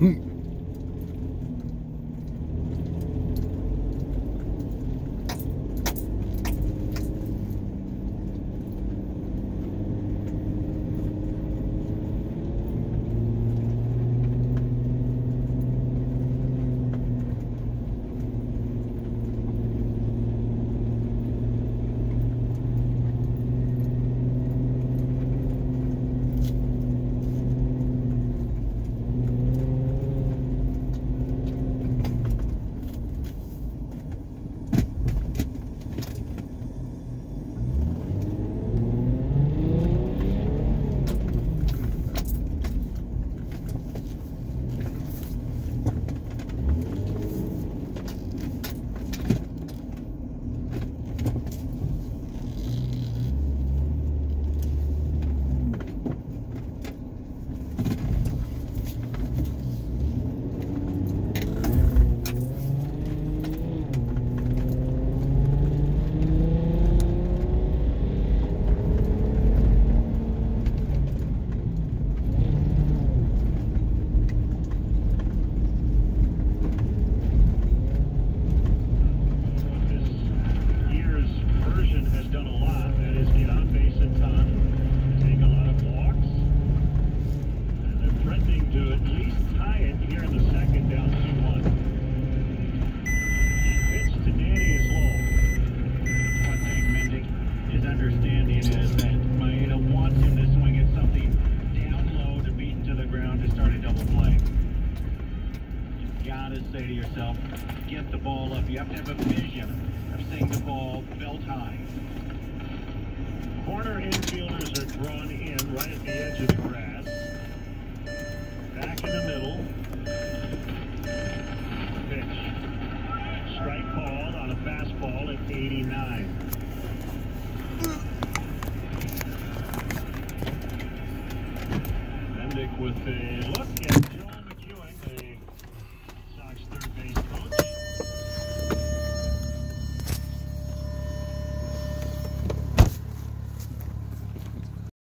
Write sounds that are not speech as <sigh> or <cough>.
Hmm. <laughs> You gotta say to yourself, get the ball up. You have to have a vision of seeing the ball belt high. Corner infielders are drawn in right at the edge of the grass. Back in the middle. Pitch. Strike called on a fastball at 89. Mendick with a